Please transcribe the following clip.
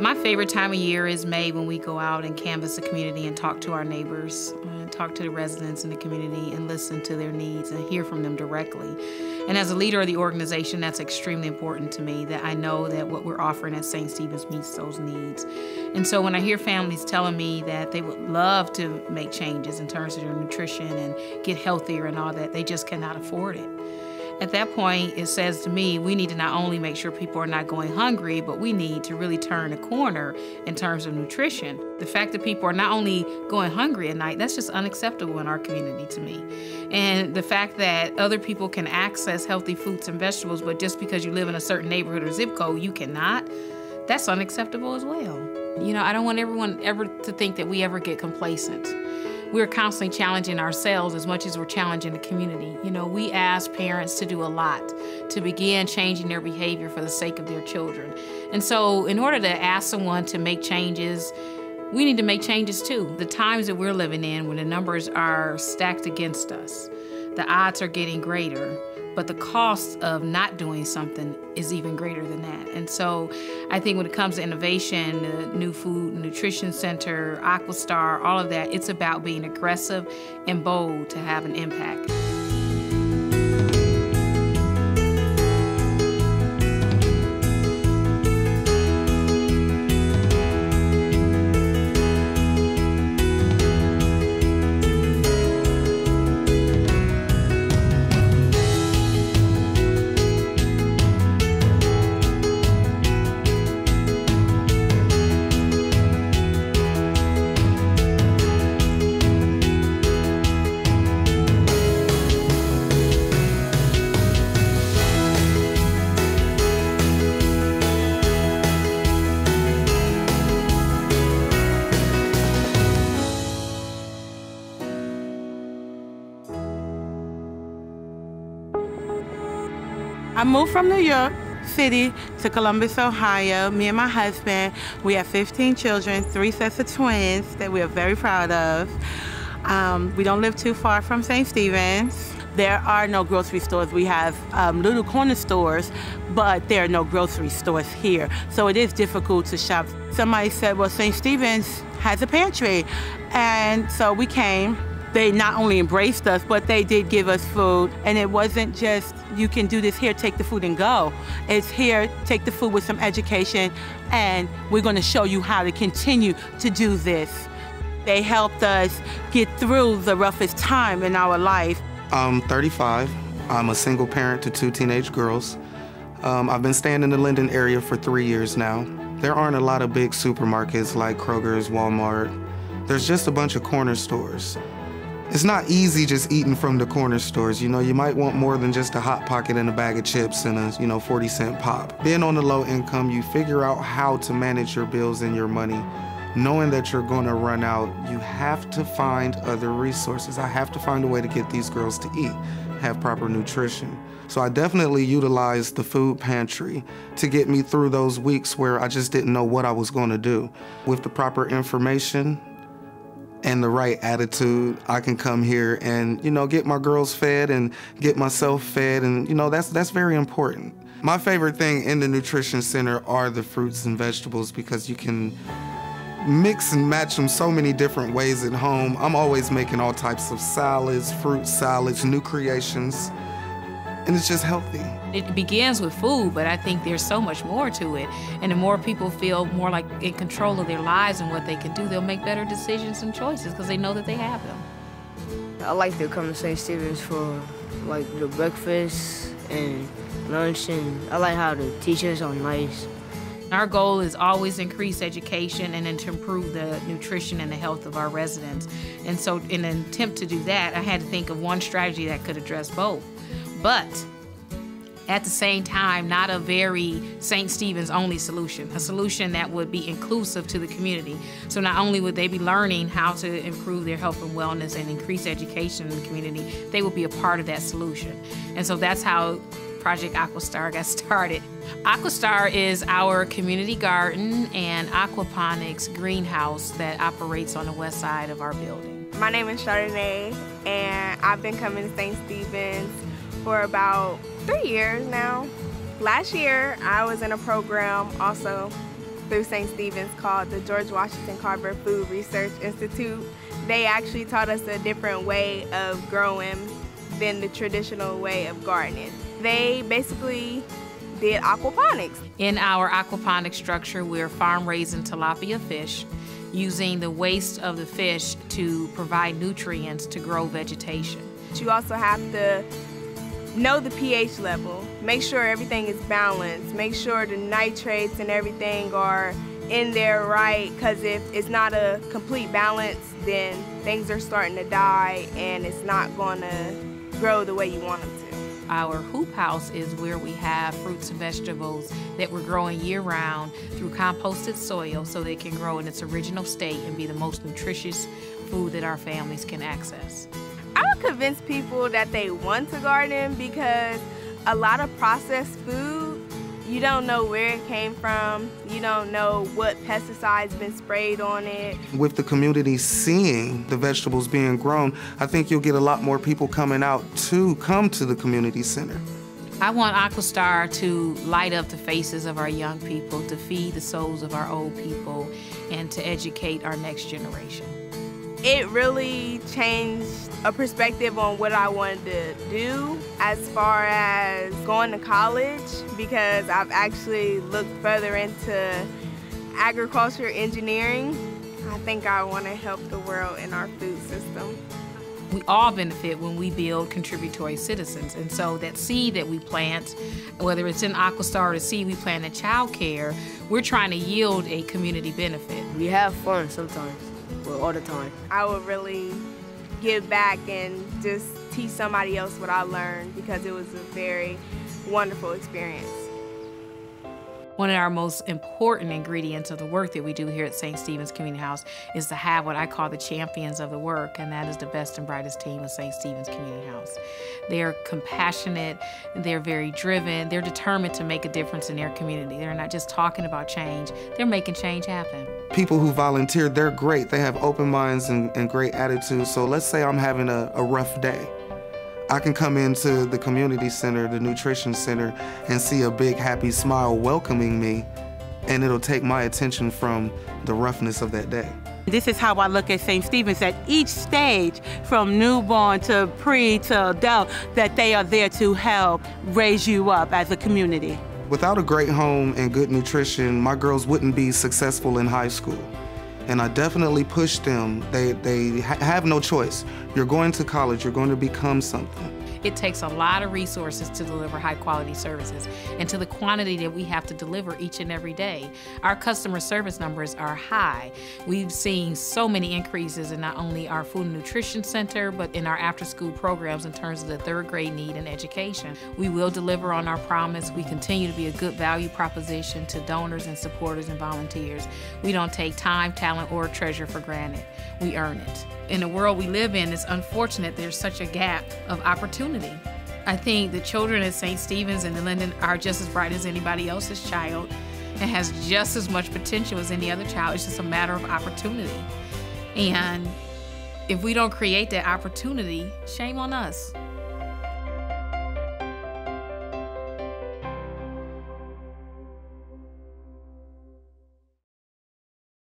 My favorite time of year is May when we go out and canvass the community and talk to our neighbors, and talk to the residents in the community and listen to their needs and hear from them directly. And as a leader of the organization, that's extremely important to me that I know that what we're offering at St. Stephen's meets those needs. And so when I hear families telling me that they would love to make changes in terms of their nutrition and get healthier and all that, they just cannot afford it. At that point, it says to me, we need to not only make sure people are not going hungry, but we need to really turn a corner in terms of nutrition. The fact that people are not only going hungry at night, that's just unacceptable in our community to me. And the fact that other people can access healthy fruits and vegetables, but just because you live in a certain neighborhood or zip code, you cannot, that's unacceptable as well. You know, I don't want everyone ever to think that we ever get complacent we're constantly challenging ourselves as much as we're challenging the community. You know, we ask parents to do a lot to begin changing their behavior for the sake of their children. And so, in order to ask someone to make changes, we need to make changes too. The times that we're living in, when the numbers are stacked against us, the odds are getting greater but the cost of not doing something is even greater than that. And so I think when it comes to innovation, the New Food Nutrition Center, Aquastar, all of that, it's about being aggressive and bold to have an impact. I moved from New York City to Columbus, Ohio. Me and my husband, we have 15 children, three sets of twins that we are very proud of. Um, we don't live too far from St. Stephen's. There are no grocery stores. We have um, little corner stores, but there are no grocery stores here. So it is difficult to shop. Somebody said, well, St. Stephen's has a pantry. And so we came they not only embraced us, but they did give us food. And it wasn't just, you can do this here, take the food and go. It's here, take the food with some education, and we're gonna show you how to continue to do this. They helped us get through the roughest time in our life. I'm 35. I'm a single parent to two teenage girls. Um, I've been staying in the Linden area for three years now. There aren't a lot of big supermarkets like Kroger's, Walmart. There's just a bunch of corner stores. It's not easy just eating from the corner stores. You know, you might want more than just a Hot Pocket and a bag of chips and a, you know, 40 cent pop. Being on the low income, you figure out how to manage your bills and your money. Knowing that you're going to run out, you have to find other resources. I have to find a way to get these girls to eat, have proper nutrition. So I definitely utilized the food pantry to get me through those weeks where I just didn't know what I was going to do. With the proper information, and the right attitude, I can come here and, you know, get my girls fed and get myself fed. And, you know, that's, that's very important. My favorite thing in the nutrition center are the fruits and vegetables because you can mix and match them so many different ways at home. I'm always making all types of salads, fruit salads, new creations and it's just healthy. It begins with food, but I think there's so much more to it. And the more people feel more like in control of their lives and what they can do, they'll make better decisions and choices because they know that they have them. I like to come to St. Stephen's for like the breakfast and lunch, and I like how the teachers are nice. Our goal is always increase education and then to improve the nutrition and the health of our residents. And so, in an attempt to do that, I had to think of one strategy that could address both but at the same time, not a very St. Stephen's only solution, a solution that would be inclusive to the community. So not only would they be learning how to improve their health and wellness and increase education in the community, they would be a part of that solution. And so that's how Project Aquastar got started. Aquastar is our community garden and aquaponics greenhouse that operates on the west side of our building. My name is Chardonnay, and I've been coming to St. Stephen's for about three years now. Last year, I was in a program also through St. Stephen's called the George Washington Carver Food Research Institute. They actually taught us a different way of growing than the traditional way of gardening. They basically did aquaponics. In our aquaponic structure, we're farm raising tilapia fish using the waste of the fish to provide nutrients to grow vegetation. You also have to know the pH level, make sure everything is balanced, make sure the nitrates and everything are in there right because if it's not a complete balance then things are starting to die and it's not going to grow the way you want them to. Our hoop house is where we have fruits and vegetables that we're growing year round through composted soil so they can grow in its original state and be the most nutritious food that our families can access. I would convince people that they want to garden because a lot of processed food you don't know where it came from. You don't know what pesticides been sprayed on it. With the community seeing the vegetables being grown, I think you'll get a lot more people coming out to come to the community center. I want Aquastar to light up the faces of our young people, to feed the souls of our old people, and to educate our next generation it really changed a perspective on what I wanted to do as far as going to college because I've actually looked further into agriculture engineering. I think I want to help the world in our food system. We all benefit when we build contributory citizens. And so that seed that we plant, whether it's in Aquastar or the seed we plant in child care, we're trying to yield a community benefit. We have fun sometimes well, all the time. I would really give back and just teach somebody else what I learned because it was a very wonderful experience. One of our most important ingredients of the work that we do here at St. Stephen's Community House is to have what I call the champions of the work, and that is the best and brightest team of St. Stephen's Community House. They're compassionate, they're very driven, they're determined to make a difference in their community. They're not just talking about change, they're making change happen. People who volunteer, they're great. They have open minds and, and great attitudes. So let's say I'm having a, a rough day. I can come into the community center, the nutrition center, and see a big happy smile welcoming me, and it'll take my attention from the roughness of that day. This is how I look at St. Stephen's at each stage, from newborn to pre to adult, that they are there to help raise you up as a community. Without a great home and good nutrition, my girls wouldn't be successful in high school and I definitely push them. They, they ha have no choice. You're going to college, you're going to become something. It takes a lot of resources to deliver high quality services and to the quantity that we have to deliver each and every day. Our customer service numbers are high. We've seen so many increases in not only our food and nutrition center, but in our after school programs in terms of the third grade need and education. We will deliver on our promise. We continue to be a good value proposition to donors and supporters and volunteers. We don't take time, talent, or treasure for granted. We earn it in the world we live in, it's unfortunate there's such a gap of opportunity. I think the children at St. Stephen's and the Linden are just as bright as anybody else's child and has just as much potential as any other child. It's just a matter of opportunity. And if we don't create that opportunity, shame on us.